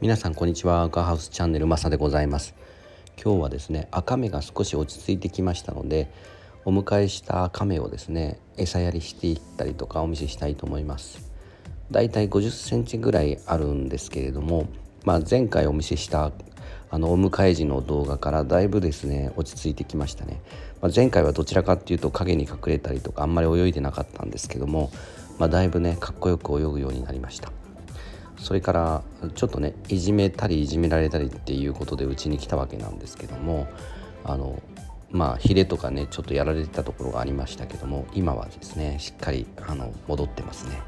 皆さんこんにちは。アクアハウスチャンネルマサでございます。今日はですね赤目が少し落ち着いてきましたのでお迎えした赤目をですね餌やりしていったりとかお見せしたいと思います。だいたい50センチぐらいあるんですけれどもまあ、前回お見せしたあのお迎え時の動画からだいぶですね落ち着いてきましたね、まあ、前回はどちらかっていうと影に隠れたりとかあんまり泳いでなかったんですけども、まあ、だいぶねかっこよく泳ぐようになりました。それからちょっとねいじめたりいじめられたりっていうことでうちに来たわけなんですけどもあのまあヒレとかねちょっとやられてたところがありましたけども今はですねしっかりあの戻ってますね。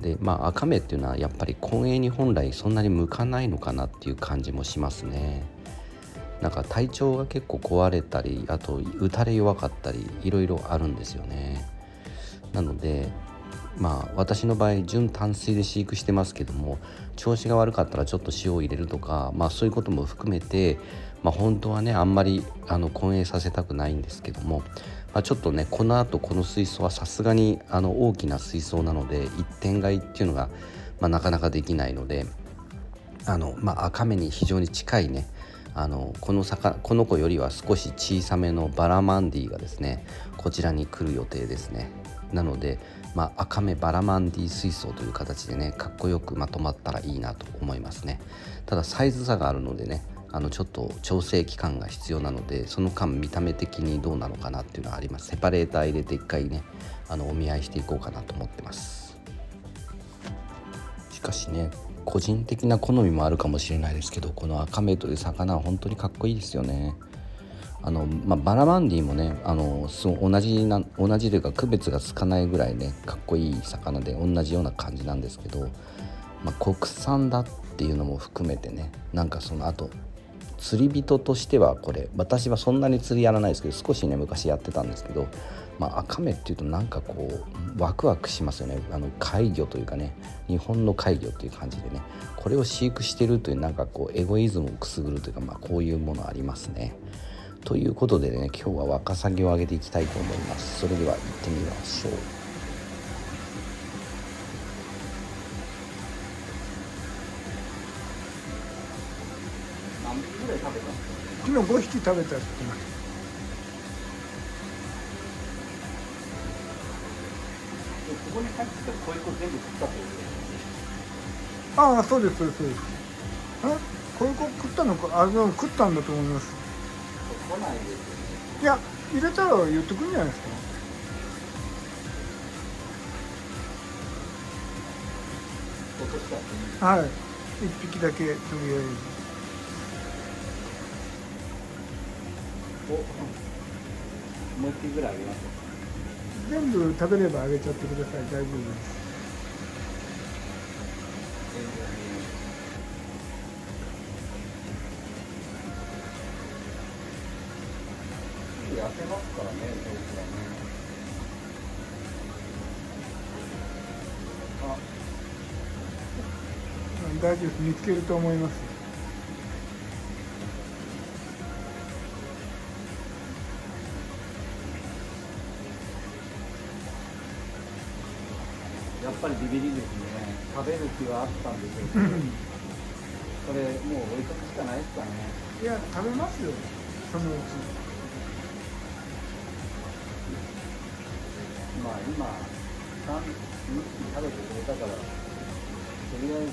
でまあ赤目っていうのはやっぱり婚営に本来そんなに向かないのかなっていう感じもしますね。なんか体調が結構壊れたりあと打たれ弱かったりいろいろあるんですよね。なのでまあ私の場合純淡水で飼育してますけども調子が悪かったらちょっと塩を入れるとか、まあ、そういうことも含めて、まあ、本当はねあんまりあの混泳させたくないんですけども、まあ、ちょっとねこのあとこの水槽はさすがにあの大きな水槽なので一点買いっていうのが、まあ、なかなかできないのであの、まあ、赤目に非常に近いねあのこの魚この子よりは少し小さめのバラマンディがですねこちらに来る予定ですね。なのでまあ、赤目バラマンディ水槽という形でねかっこよくまとまったらいいなと思いますね。ただサイズ差があるのでねあのちょっと調整期間が必要なのでその間見た目的にどうなのかなっていうのはあります。セパレーター入れて一回ねあのお見合いしていこうかなと思ってます。しかしね個人的な好みもあるかもしれないですけどこの赤目という魚は本当にかっこいいですよね。あの、まあ、バラマンディもねあの同じな同じというか区別がつかないぐらいねかっこいい魚で同じような感じなんですけど、まあ、国産だっていうのも含めてねなんかその後釣り人としてはこれ私はそんなに釣りやらないですけど少しね昔やってたんですけど、まあ、赤目っていうとなんかこうワクワクしますよねあの怪魚というかね日本の怪魚っていう感じでねこれを飼育してるというなんかこうエゴイズムをくすぐるというか、まあ、こういうものありますね。ということでね今日はワカサギをあげていきたいと思います。それでは行ってみましょう。昨日5匹食べたって言ってました。ここに入ってたこういう子全部食ったってああそうですそうですそうです。あこういう子食ったのか？あでも食ったんだと思います来ないですよね。いや入れたら言ってくるんじゃないですか。はい。一匹だけとりあえず。おもう一匹ぐらいあげます。全部食べればあげちゃってください。大丈夫ですますからね、豆腐はね。うん大丈夫です見つけると思いますやっぱりビビりですね。食べる気はあったんでしょうけど、これもう置いとくしかないですかね。いや食べますよそのうちまあ今、3、2匹食べてくれたから、とりあえず、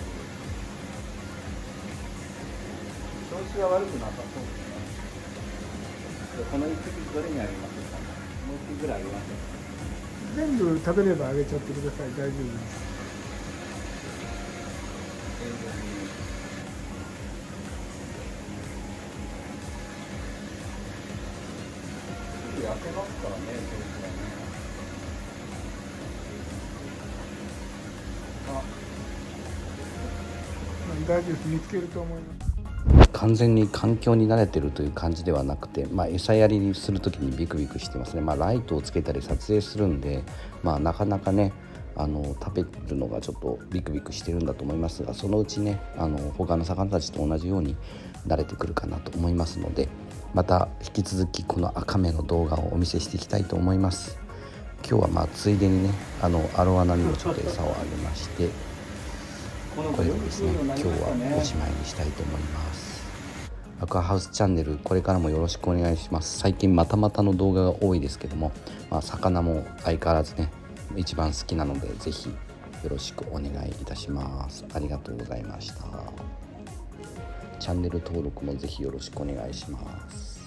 調子が悪くなさそうですね。でこの1匹どれにあげますかもう1匹ぐらいあげます全部食べればあげちゃってください大丈夫です痩せますからね、大丈夫です。見つけると思います。完全に環境に慣れてるという感じではなくて、まあ、餌やりにする時にビクビクしてますね、まあ、ライトをつけたり撮影するんで、まあ、なかなかねあの食べるのがちょっとビクビクしてるんだと思いますがそのうちねあの他の魚たちと同じように慣れてくるかなと思いますのでまた引き続きこの赤目の動画をお見せしていきたいと思います。今日はまあついでにねあのアロワナにもちょっと餌をあげましてこれでですね今日はおしまいにしたいと思います。アクアハウスチャンネルこれからもよろしくお願いします。最近またまたの動画が多いですけども、まあ、魚も相変わらずね一番好きなので是非よろしくお願いいたします。ありがとうございました。チャンネル登録もぜひよろしくお願いします。